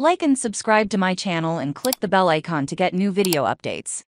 Like and subscribe to my channel and click the bell icon to get new video updates.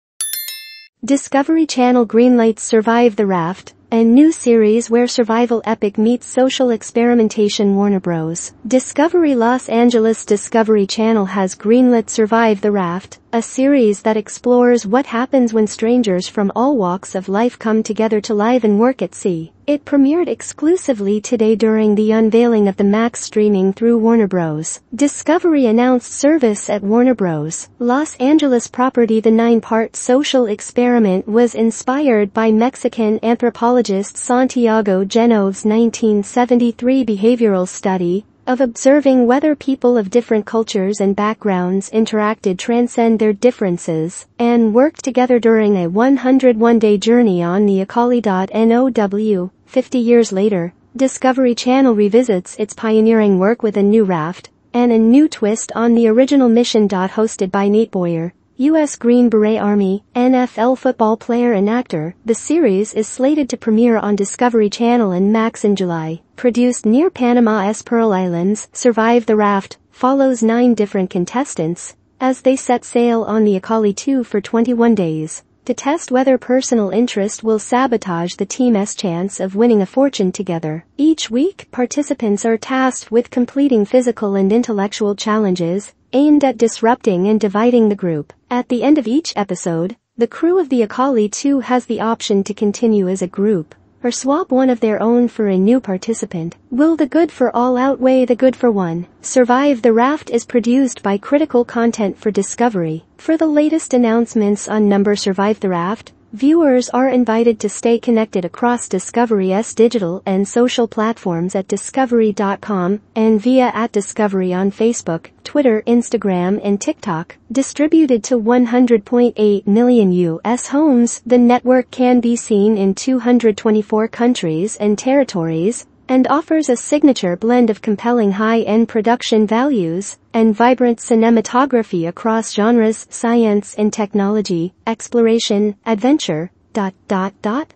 Discovery Channel greenlights Survive the Raft, a new series where survival epic meets social experimentation Warner Bros. Discovery Los Angeles Discovery Channel has greenlit Survive the Raft, a series that explores what happens when strangers from all walks of life come together to live and work at sea. It premiered exclusively today during the unveiling of the Max streaming through Warner Bros. Discovery announced service at Warner Bros. Los Angeles property The nine-part social experiment was inspired by Mexican anthropologist Santiago Genovés's 1973 behavioral study, of observing whether people of different cultures and backgrounds interacted transcend their differences and worked together during a 101-day journey on the Acali.now. 50 years later, Discovery Channel revisits its pioneering work with a new raft and a new twist on the original mission. Hosted by Nate Boyer, U.S. Green Beret Army, NFL football player and actor, the series is slated to premiere on Discovery Channel and Max in July. Produced near Panama's Pearl Islands, Survive the Raft follows nine different contestants as they set sail on the Acali 2 for 21 days to test whether personal interest will sabotage the team's chance of winning a fortune together. Each week, participants are tasked with completing physical and intellectual challenges aimed at disrupting and dividing the group. At the end of each episode, the crew of the Acali 2 has the option to continue as a group or swap one of their own for a new participant. Will the good for all outweigh the good for one? Survive the Raft is produced by Critical Content for Discovery. For the latest announcements on Number Survive the Raft, Viewers are invited to stay connected across Discovery's digital and social platforms at discovery.com and via at Discovery on Facebook, Twitter, Instagram, and TikTok. Distributed to 100.8 million U.S. homes, the network can be seen in 224 countries and territories, and offers a signature blend of compelling high-end production values and vibrant cinematography across genres, science and technology, exploration, adventure, dot dot dot.